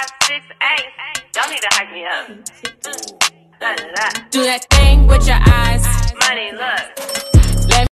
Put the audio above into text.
five, six, eight. Y'all need to hype me up. None of that. Do that thing with your eyes.